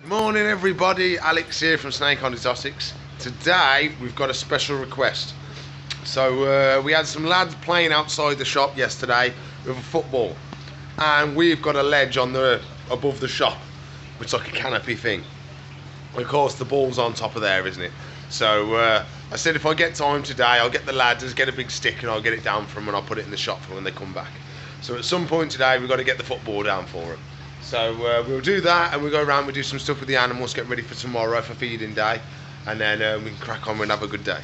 Good morning everybody, Alex here from Snake Island Exotics. Today we've got a special request. So uh, we had some lads playing outside the shop yesterday with a football and we've got a ledge on the above the shop which is like a canopy thing. Of course the ball's on top of there isn't it? So uh, I said if I get time today I'll get the lads, get a big stick and I'll get it down for them and I'll put it in the shop for when they come back. So at some point today we've got to get the football down for them. So uh, we'll do that and we'll go around, we'll do some stuff with the animals, get ready for tomorrow for feeding day, and then uh, we can crack on and have a good day.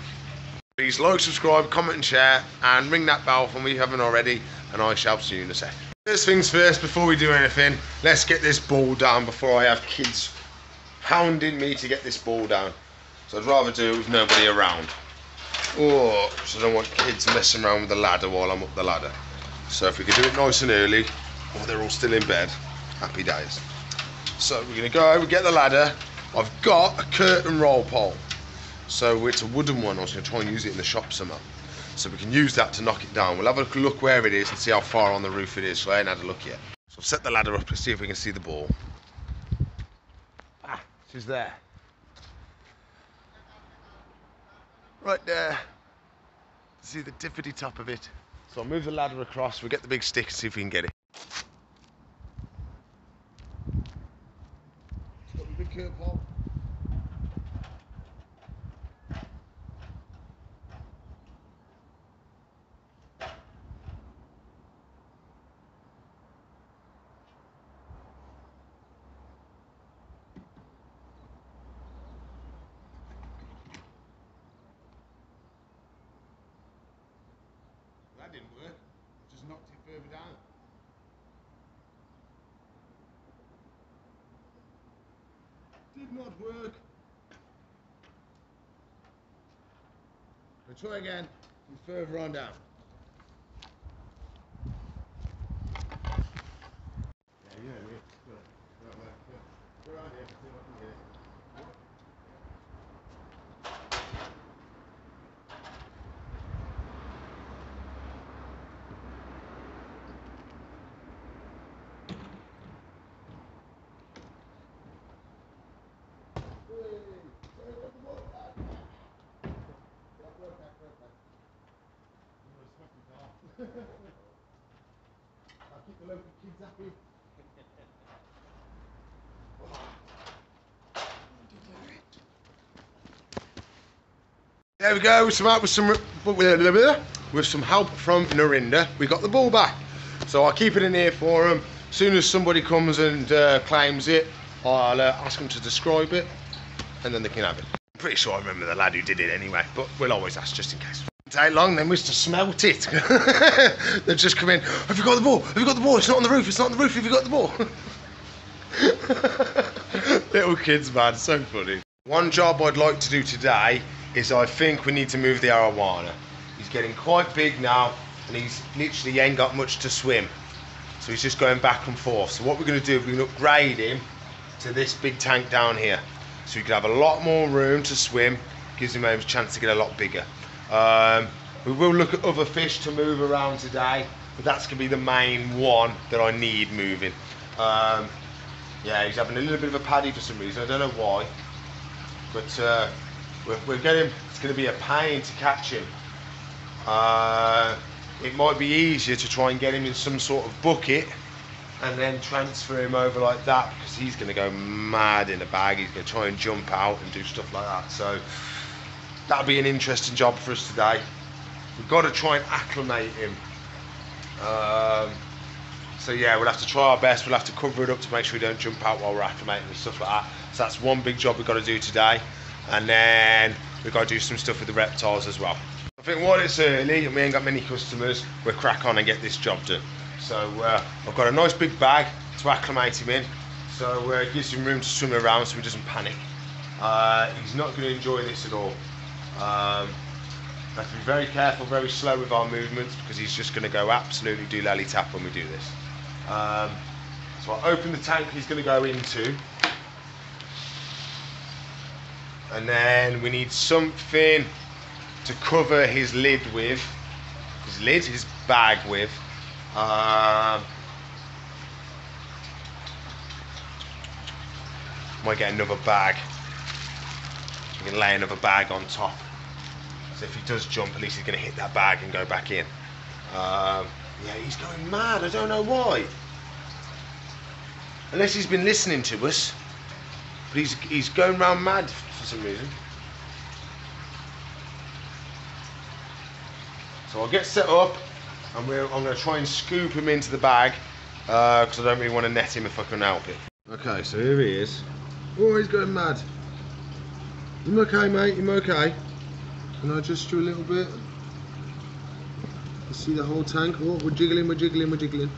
Please like, subscribe, comment and share, and ring that bell if we haven't already, and I shall see you in a sec. First things first, before we do anything, let's get this ball down before I have kids hounding me to get this ball down. So I'd rather do it with nobody around. Oh, so I don't want kids messing around with the ladder while I'm up the ladder. So if we could do it nice and early, while they're all still in bed, happy days. So we're gonna go over, get the ladder. I've got a curtain roll pole. So it's a wooden one, I was gonna try and use it in the shop somehow. So we can use that to knock it down. We'll have a look where it is and see how far on the roof it is. So I ain't had a look yet. So I've set the ladder up to see if we can see the ball. Ah, she's there. Right there. See the tippity top of it. So I'll move the ladder across, we'll get the big stick and see if we can get it. Big curtain pole. That didn't work. Just knocked it further down. Did not work. We'll try again from further on down. Yeah, yeah, yeah. Good. Right, right, good. Go around here, see if I can get it. I'll keep the local kids happy. There we go, with some help with some with some help from Narinda, we got the ball back. So I'll keep it in here for them. As soon as somebody comes and uh, claims it, I'll uh, ask them to describe it, and then they can have it. I'm pretty sure I remember the lad who did it anyway, but we'll always ask just in case. Take long then, was to smelt it. They've just come in. Have you got the ball? Have you got the ball? It's not on the roof. It's not on the roof. Have you got the ball? Little kids, man, so funny. One job I'd like to do today is I think we need to move the arowana. He's getting quite big now, and he's literally ain't got much to swim. So he's just going back and forth. So what we're going to do, is we're to upgrade him to this big tank down here. So he can have a lot more room to swim, gives him a chance to get a lot bigger. Um, we will look at other fish to move around today, but that's going to be the main one that I need moving. Um, yeah, he's having a little bit of a paddy for some reason. I don't know why, but uh, we're, we're getting. It's going to be a pain to catch him. Uh, it might be easier to try and get him in some sort of bucket and then transfer him over like that because he's going to go mad in a bag. He's going to try and jump out and do stuff like that. So that'll be an interesting job for us today. We've got to try and acclimate him. Um, so yeah, we'll have to try our best. We'll have to cover it up to make sure we don't jump out while we're acclimating and stuff like that. So that's one big job we've got to do today. And then we've got to do some stuff with the reptiles as well. I think while it's early and we ain't got many customers, we'll crack on and get this job done. So uh, I've got a nice big bag to acclimate him in. So uh, it gives him room to swim around so he doesn't panic. Uh, he's not going to enjoy this at all. Um, have to be very careful, very slow with our movements because he's just going to go absolutely do lally tap when we do this. Um, so I'll open the tank he's going to go into. And then we need something to cover his lid with. His lid, his bag with. Um, Might get another bag. We can lay another bag on top. So if he does jump, at least he's going to hit that bag and go back in. Um, yeah, he's going mad. I don't know why. Unless he's been listening to us. But he's, he's going round mad for some reason. So I'll get set up and we're, I'm going to try and scoop him into the bag because uh, I don't really want to net him if I can help it. Okay, so here he is. Oh, he's going mad. You okay, mate? You okay? Can I adjust you a little bit? You see the whole tank? Oh, we're jiggling, we're jiggling, we're jiggling.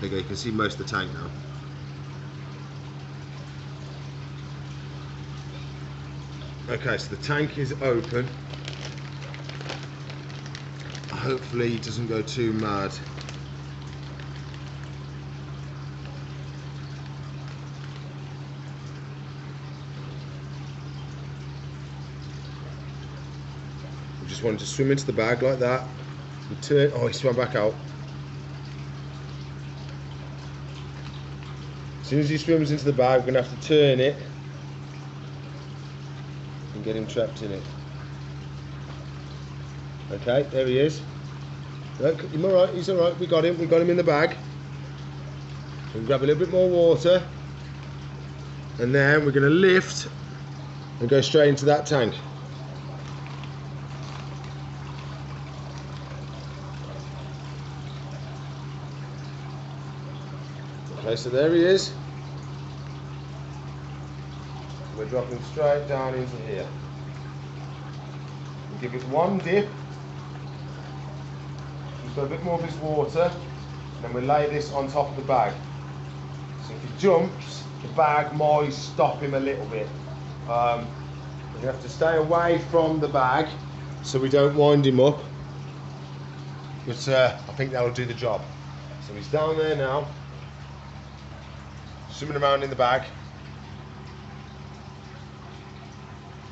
Okay, you can see most of the tank now. Okay, so the tank is open. Hopefully it doesn't go too mad. Just wanted to swim into the bag like that. turn, oh, he swam back out. As soon as he swims into the bag, we're to have to turn it and get him trapped in it. Okay, there he is. Look, he's all right, he's all right. We got him, we got him in the bag. we grab a little bit more water. And then we're gonna lift and go straight into that tank. Okay, so there he is. We're dropping straight down into here. we give it one dip. Just a bit more of this water. And then we lay this on top of the bag. So if he jumps, the bag might stop him a little bit. Um, we have to stay away from the bag so we don't wind him up. But uh, I think that'll do the job. So he's down there now, swimming around in the bag.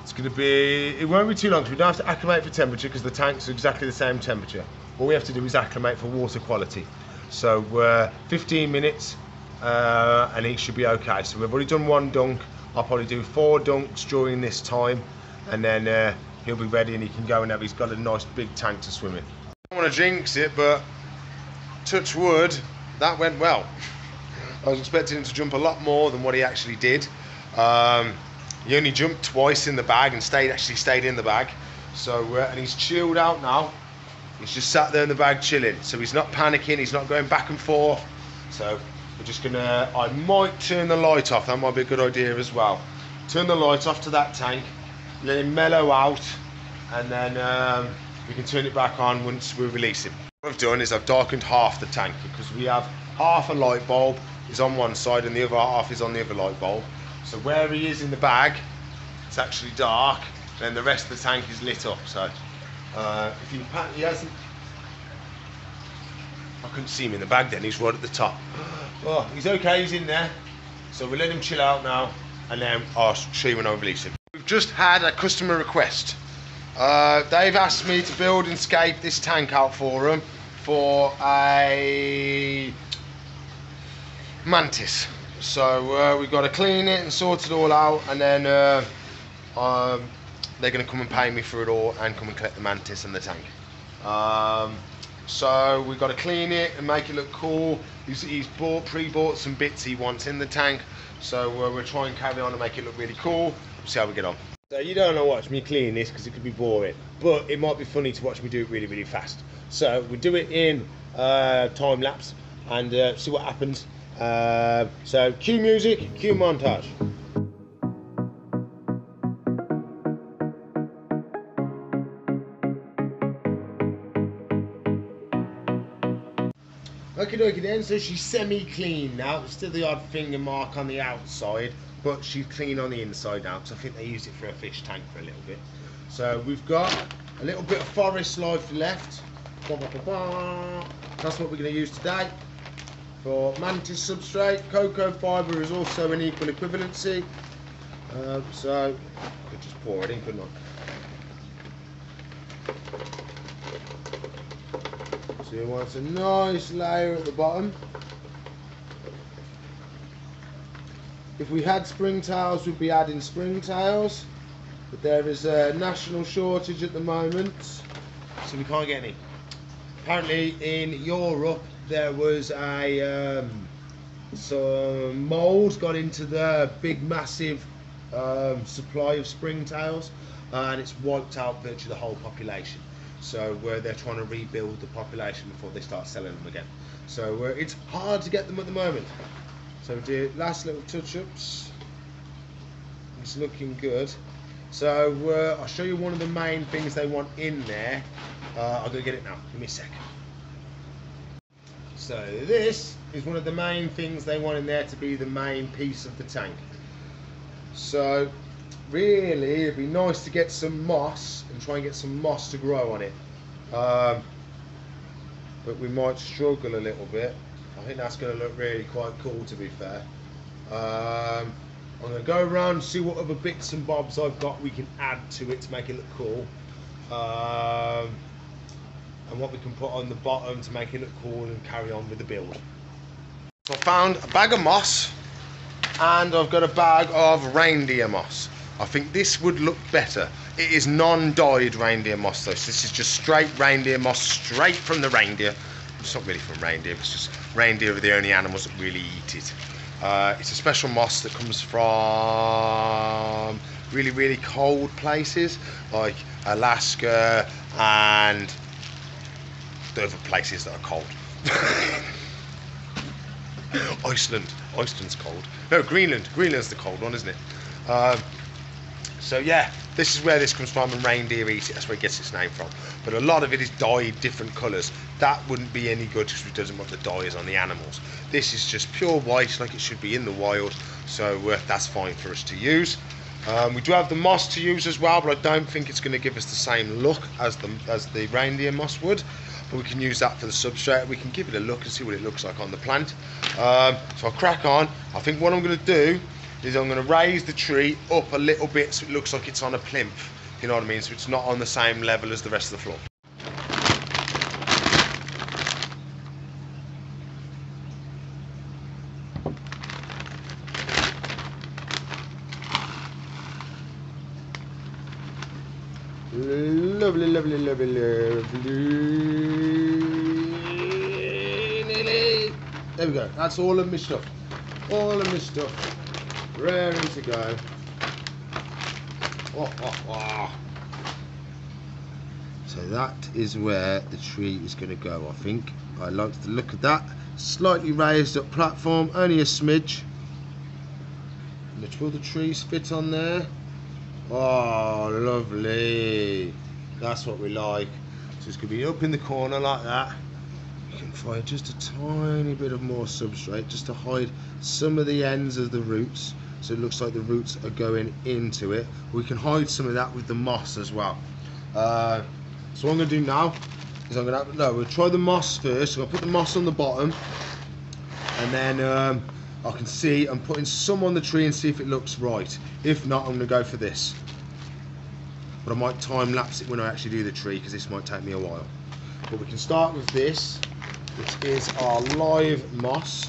It's going to be, it won't be too long because we don't have to acclimate for temperature because the tanks are exactly the same temperature. All we have to do is acclimate for water quality. So uh, 15 minutes uh, and it should be okay. So we've already done one dunk. I'll probably do four dunks during this time and then uh, he'll be ready and he can go and have, he's got a nice big tank to swim in. I don't want to jinx it, but touch wood, that went well. I was expecting him to jump a lot more than what he actually did. Um, he only jumped twice in the bag and stayed actually stayed in the bag. So uh, and he's chilled out now. He's just sat there in the bag chilling. So he's not panicking. He's not going back and forth. So we're just gonna. I might turn the light off. That might be a good idea as well. Turn the light off to that tank. Let him mellow out, and then um, we can turn it back on once we release him. What I've done is I've darkened half the tank because we have half a light bulb is on one side and the other half is on the other light bulb. So where he is in the bag, it's actually dark, then the rest of the tank is lit up. So uh, if pat, he hasn't. I couldn't see him in the bag then. He's right at the top. Oh, he's okay. He's in there. So we let him chill out now, and then I'll show you when I release him. We've just had a customer request. Uh, they've asked me to build and scape this tank out for them for a mantis. So uh, we've got to clean it and sort it all out, and then uh, um, they're going to come and pay me for it all and come and collect the mantis and the tank. Um, so we've got to clean it and make it look cool. He's, he's bought, pre-bought some bits he wants in the tank, so uh, we'll try and carry on and make it look really cool. We'll see how we get on. So you don't want to watch me clean this because it could be boring, but it might be funny to watch me do it really, really fast. So we do it in uh, time lapse and uh, see what happens. Uh, so cue music, cue montage. Okie dokie then, so she's semi-clean now. still the odd finger mark on the outside, but she's clean on the inside now because I think they use it for a fish tank for a little bit. So we've got a little bit of forest life left. That's what we're going to use today. For mantis substrate, cocoa fibre is also an equal equivalency. Uh, so, I could just pour it in, couldn't I? So you want a nice layer at the bottom. If we had springtails, we'd be adding springtails. But there is a national shortage at the moment, so we can't get any. Apparently in Europe there was a um, some mould got into the big massive um, supply of springtails and it's wiped out virtually the whole population. So uh, they're trying to rebuild the population before they start selling them again. So uh, it's hard to get them at the moment. So we do last little touch-ups. It's looking good. So uh, I'll show you one of the main things they want in there. Uh, I'm gonna get it now. Give me a second. So this is one of the main things they want in there to be the main piece of the tank. So really it'd be nice to get some moss and try and get some moss to grow on it. Um, but we might struggle a little bit. I think that's going to look really quite cool to be fair. Um, I'm going to go around see what other bits and bobs I've got we can add to it to make it look cool. Um, and what we can put on the bottom to make it look cool and carry on with the build. So I found a bag of moss and I've got a bag of reindeer moss. I think this would look better. It is non-dyed reindeer moss though, so this is just straight reindeer moss, straight from the reindeer. It's not really from reindeer, it's just reindeer are the only animals that really eat it. Uh, it's a special moss that comes from really, really cold places like Alaska and other places that are cold. Iceland. Iceland's cold. No, Greenland. Greenland's the cold one, isn't it? Um, so yeah, this is where this comes from, and reindeer eat it. That's where it gets its name from. But a lot of it is dyed different colours. That wouldn't be any good because it doesn't want the dyes on the animals. This is just pure white, like it should be in the wild. So uh, that's fine for us to use. Um, we do have the moss to use as well, but I don't think it's going to give us the same look as the as the reindeer moss would we can use that for the substrate. We can give it a look and see what it looks like on the plant. Um, so I'll crack on. I think what I'm going to do is I'm going to raise the tree up a little bit so it looks like it's on a plinth. You know what I mean? So it's not on the same level as the rest of the floor. Lovely, lovely, lovely, lovely. There we go. That's all of my stuff. All of my stuff. Ready to go. Oh, oh, oh. So that is where the tree is going to go, I think. I like the look of that. Slightly raised up platform, only a smidge. Which will the trees fit on there? Oh, lovely. That's what we like. So it's going to be up in the corner like that. Can find just a tiny bit of more substrate just to hide some of the ends of the roots. So it looks like the roots are going into it. We can hide some of that with the moss as well. Uh, so what I'm going to do now is I'm going to, no, we'll try the moss first. So I'll put the moss on the bottom and then um, I can see I'm putting some on the tree and see if it looks right. If not, I'm going to go for this. But I might time lapse it when I actually do the tree because this might take me a while. But we can start with this, which is our live moss.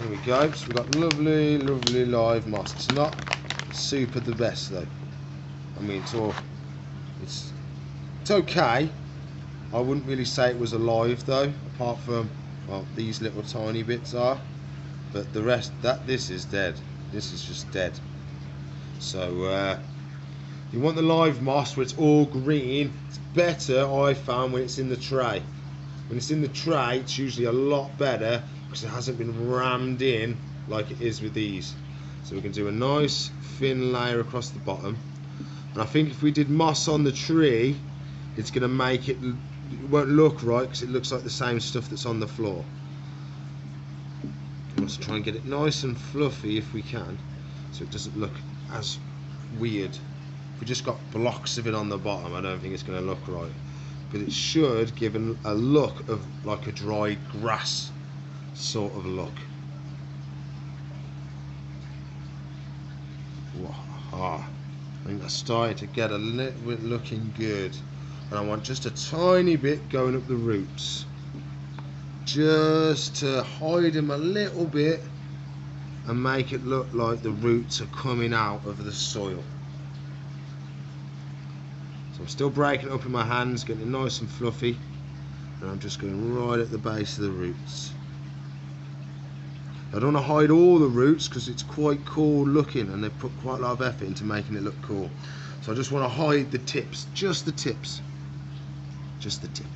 There we go. So we've got lovely, lovely live moss. It's not super the best though. I mean, it's all, it's, it's okay. I wouldn't really say it was alive though, apart from well, these little tiny bits are but the rest that this is dead this is just dead so uh, you want the live moss where it's all green it's better I found when it's in the tray when it's in the tray it's usually a lot better because it hasn't been rammed in like it is with these so we can do a nice thin layer across the bottom and I think if we did moss on the tree it's going to make it it won't look right because it looks like the same stuff that's on the floor Let's try and get it nice and fluffy if we can, so it doesn't look as weird. If we just got blocks of it on the bottom, I don't think it's going to look right. But it should give a look of like a dry grass sort of look. I think that's starting to get a little bit looking good. And I want just a tiny bit going up the roots just to hide them a little bit and make it look like the roots are coming out of the soil. So I'm still breaking it up in my hands, getting it nice and fluffy, and I'm just going right at the base of the roots. I don't want to hide all the roots because it's quite cool looking and they've put quite a lot of effort into making it look cool. So I just want to hide the tips, just the tips. Just the tip.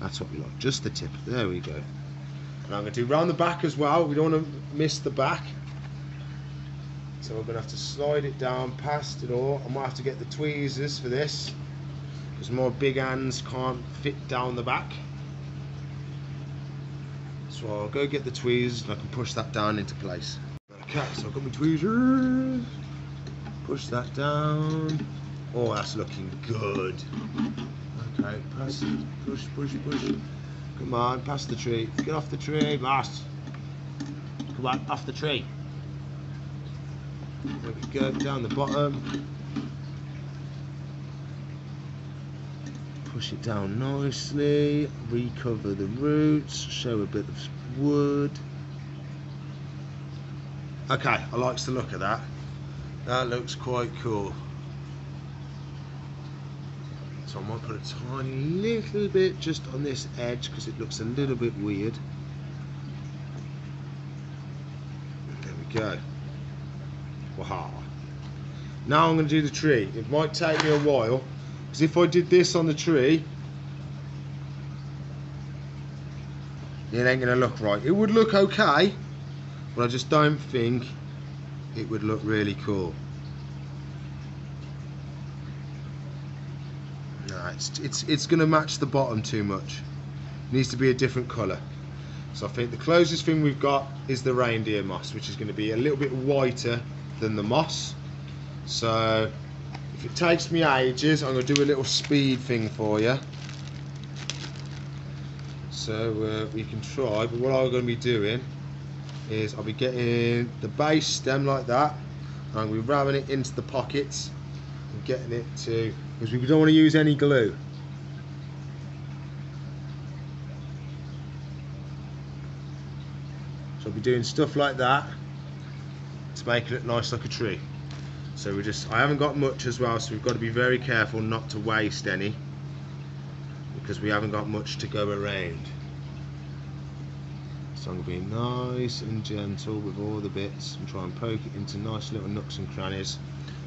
That's what we like, just the tip. There we go. And I'm going to do round the back as well. We don't want to miss the back. So we're going to have to slide it down past it all. I might have to get the tweezers for this because my big hands can't fit down the back. So I'll go get the tweezers and I can push that down into place. Okay, so I've got my tweezers. Push that down. Oh, that's looking good. Okay, pass, push, push, push. Come on, past the tree. Get off the tree, boss. Come on, off the tree. There we go, down the bottom. Push it down nicely, recover the roots, show a bit of wood. Okay, I likes the look of that. That looks quite cool. So I might put a tiny little bit just on this edge because it looks a little bit weird. There we go. Now I'm going to do the tree. It might take me a while because if I did this on the tree, it ain't going to look right. It would look okay, but I just don't think it would look really cool. No, it's it's it's going to match the bottom too much. It needs to be a different colour. So I think the closest thing we've got is the reindeer moss, which is going to be a little bit whiter than the moss. So if it takes me ages, I'm going to do a little speed thing for you. So uh, we can try, but what I'm going to be doing is I'll be getting the base stem like that, and I'm going to be ramming it into the pockets and getting it to, because we don't want to use any glue. So I'll be doing stuff like that to make it look nice like a tree. So we just, I haven't got much as well, so we've got to be very careful not to waste any because we haven't got much to go around. So I'm going to be nice and gentle with all the bits and try and poke it into nice little nooks and crannies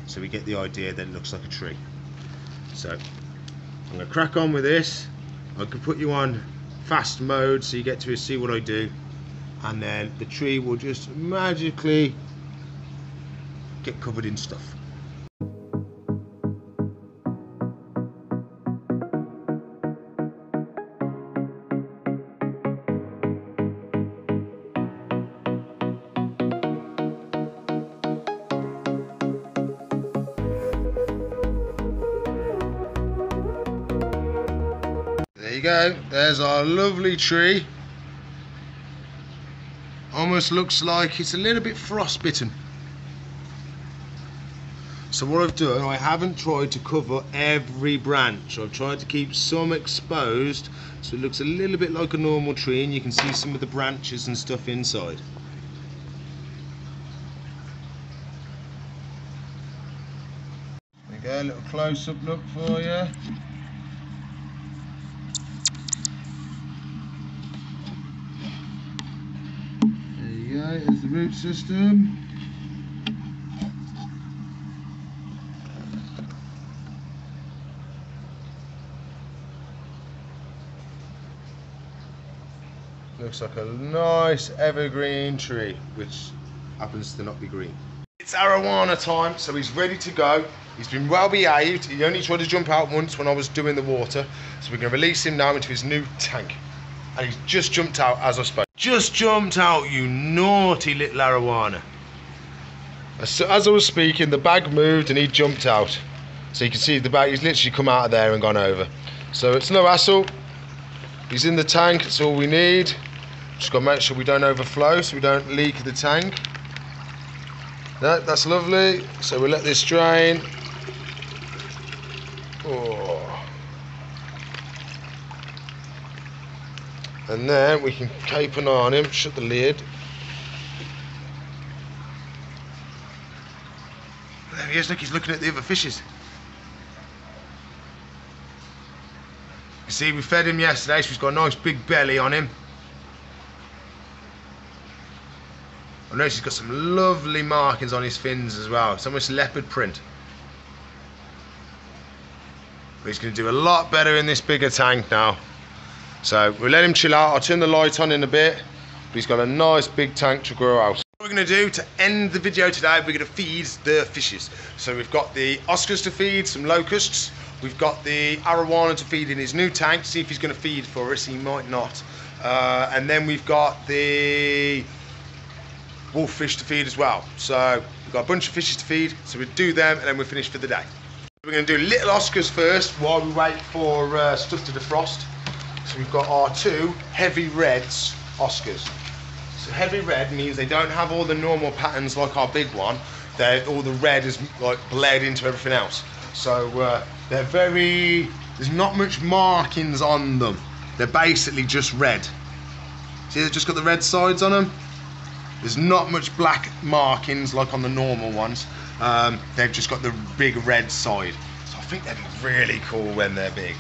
so we get the idea that it looks like a tree. So I'm going to crack on with this. I could put you on fast mode so you get to see what I do and then the tree will just magically get covered in stuff. There you go, there's our lovely tree. Almost looks like it's a little bit frostbitten. So what I've done, I haven't tried to cover every branch. I've tried to keep some exposed so it looks a little bit like a normal tree and you can see some of the branches and stuff inside. There go, a little close-up look for you. There you go, there's the root system. Looks like a nice evergreen tree, which happens to not be green. It's arowana time, so he's ready to go. He's been well behaved. He only tried to jump out once when I was doing the water, so we're going to release him now into his new tank. And he's just jumped out as I spoke. Just jumped out, you naughty little arowana. As, as I was speaking, the bag moved and he jumped out. So you can see the bag, he's literally come out of there and gone over. So it's no hassle. He's in the tank, that's all we need. Just got to make sure we don't overflow so we don't leak the tank. No, that's lovely. So we let this drain. Oh. And then we can keep an eye on him, shut the lid. There he is, look, he's looking at the other fishes. You see, we fed him yesterday, so he's got a nice big belly on him. I noticed he's got some lovely markings on his fins as well. It's almost leopard print. But he's going to do a lot better in this bigger tank now. So we'll let him chill out. I'll turn the light on in a bit. But he's got a nice big tank to grow out. What we're going to do to end the video today, we're going to feed the fishes. So we've got the Oscars to feed, some locusts. We've got the arowana to feed in his new tank, see if he's going to feed for us. He might not. Uh, and then we've got the wolffish to feed as well. So we've got a bunch of fishes to feed. So we'll do them and then we're finished for the day. We're going to do little Oscars first while we wait for uh, stuff to defrost. So we've got our two heavy reds Oscars. So heavy red means they don't have all the normal patterns like our big one. They're, all the red is like bled into everything else. So uh, they're very, there's not much markings on them. They're basically just red. See, they've just got the red sides on them. There's not much black markings like on the normal ones. Um, they've just got the big red side. So I think they'd be really cool when they're big.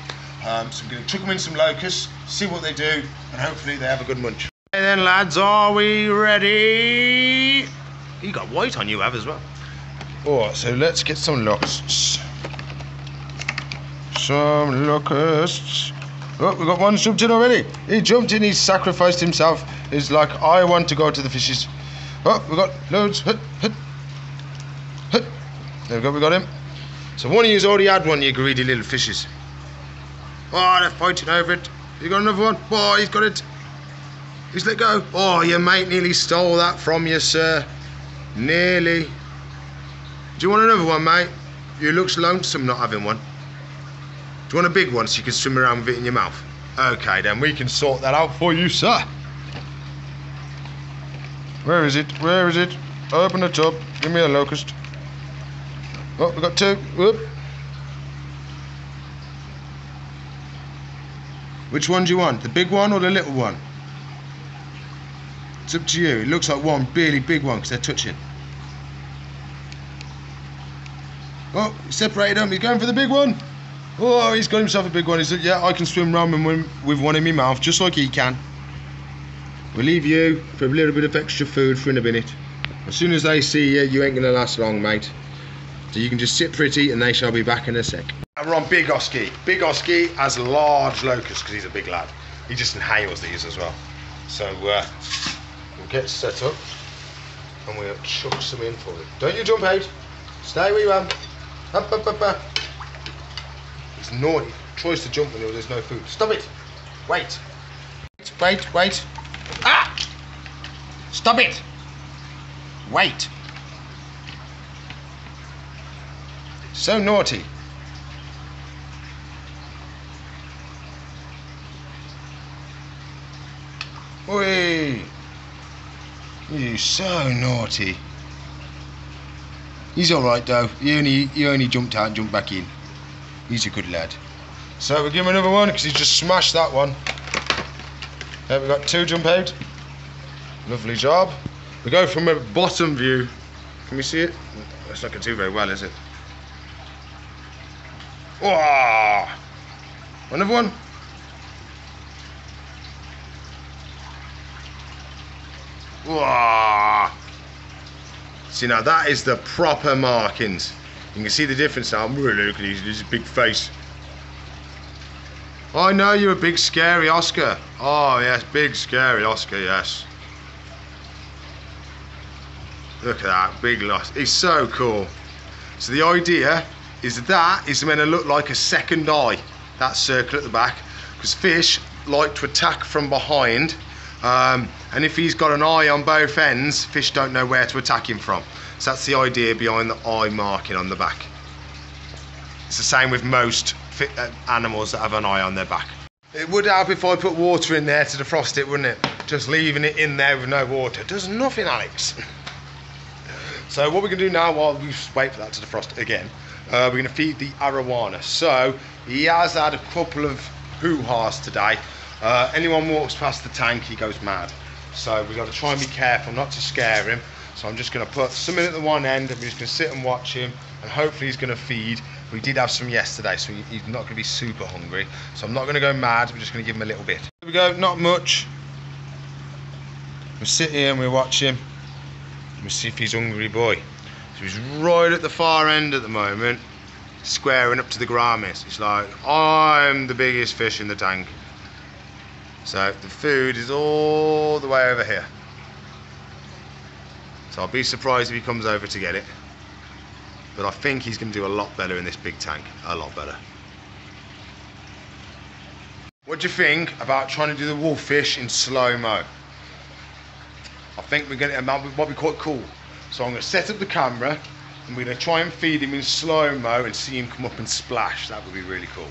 Um, so I'm going to chuck them in some locusts, see what they do, and hopefully they have a good munch. And then lads, are we ready? You got white on you have as well. Alright, so let's get some locusts. Some locusts. Oh, we got one jumped in already. He jumped in, he sacrificed himself. He's like, I want to go to the fishes. Oh, we've got loads. Hut, hut. There we go, we got him. So one of you's already had one, you greedy little fishes. Oh, they're fighting over it. You got another one? Oh, he's got it. He's let go. Oh, your mate nearly stole that from you, sir. Nearly. Do you want another one, mate? You looks lonesome not having one. Do you want a big one so you can swim around with it in your mouth? Okay, then we can sort that out for you, sir. Where is it? Where is it? Open the tub. Give me a locust. Oh, we got two. Whoop. Which one do you want? The big one or the little one? It's up to you. It looks like one really big one because they're touching. Oh, separated them. He's going for the big one. Oh, he's got himself a big one. He said, yeah, I can swim round with one in my mouth just like he can. We'll leave you for a little bit of extra food for in a minute. As soon as they see you, you ain't going to last long, mate. So you can just sit pretty and they shall be back in a sec. And we're on Big Oski. Big Oski has large locusts because he's a big lad. He just inhales these as well. So uh, we'll get set up and we'll chuck some in for him. Don't you jump out. Stay where you are. Up, up, up, up. He's naughty. Tries to jump when there's no food. Stop it. Wait. Wait, wait. Ah! Stop it. Wait. So naughty. Oi! You so naughty. He's alright though. He only he only jumped out and jumped back in. He's a good lad. So we'll give him another one because he's just smashed that one. There we got two jump out. Lovely job. We go from a bottom view. Can we see it? It's not going to do very well, is it? Oh! Another one. Whoa. See now that is the proper markings. You can see the difference now. I'm really looking at his big face. I know you're a big scary Oscar. Oh yes, big scary Oscar, yes. Look at that, big loss. It's so cool. So the idea is that that is meant to look like a second eye, that circle at the back, because fish like to attack from behind um, and if he's got an eye on both ends, fish don't know where to attack him from. So that's the idea behind the eye marking on the back. It's the same with most uh, animals that have an eye on their back. It would help if I put water in there to defrost it, wouldn't it? Just leaving it in there with no water does nothing, Alex. so what we're going to do now while we wait for that to defrost again, uh, we're going to feed the arowana. So he has had a couple of hoo-has today. Uh, anyone walks past the tank, he goes mad. So we've got to try and be careful not to scare him. So I'm just going to put some in at the one end and we're just going to sit and watch him and hopefully he's going to feed. We did have some yesterday, so he's not going to be super hungry. So I'm not going to go mad. We're just going to give him a little bit. Here we go. Not much. We sit here and we watch him. We see if he's hungry, boy. So he's right at the far end at the moment, squaring up to the Grammys. It's like I'm the biggest fish in the tank. So the food is all the way over here. So I'll be surprised if he comes over to get it. But I think he's going to do a lot better in this big tank. A lot better. What do you think about trying to do the wolffish in slow mo? I think we're going to, it might be, quite cool. So I'm going to set up the camera and we're going to try and feed him in slow mo and see him come up and splash. That would be really cool.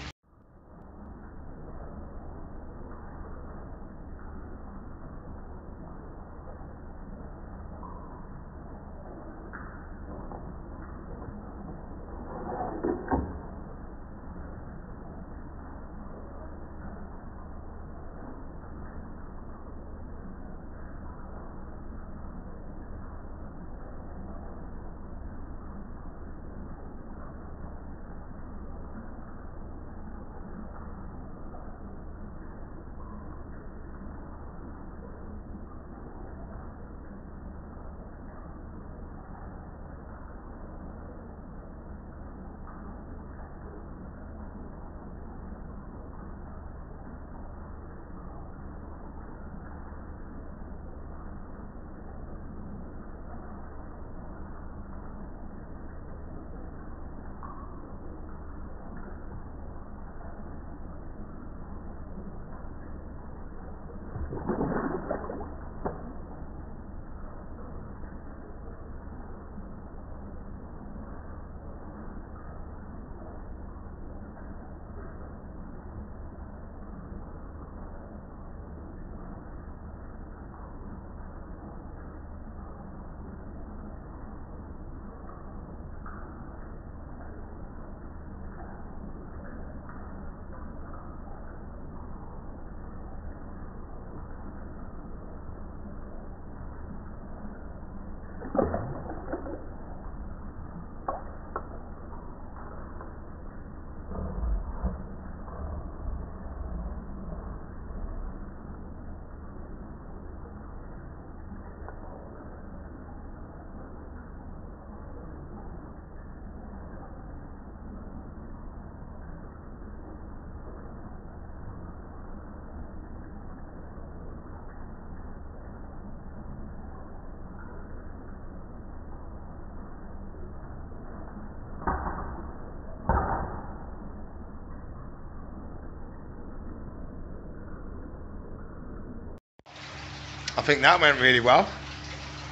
Think that went really well.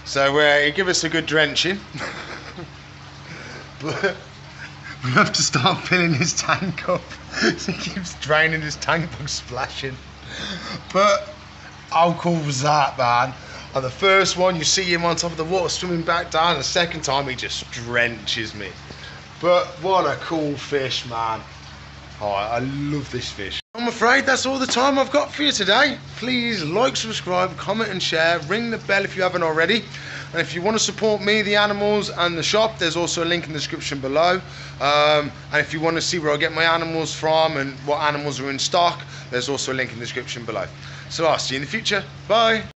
So uh, he us a good drenching. but we have to start filling his tank up. he keeps draining his tank by splashing. But how cool was that, man? On the first one, you see him on top of the water swimming back down. The second time, he just drenches me. But what a cool fish, man. Oh, I love this fish. Afraid that's all the time I've got for you today. Please like, subscribe, comment and share. Ring the bell if you haven't already. And if you want to support me, the animals and the shop, there's also a link in the description below. Um, and if you want to see where I get my animals from and what animals are in stock, there's also a link in the description below. So I'll see you in the future. Bye.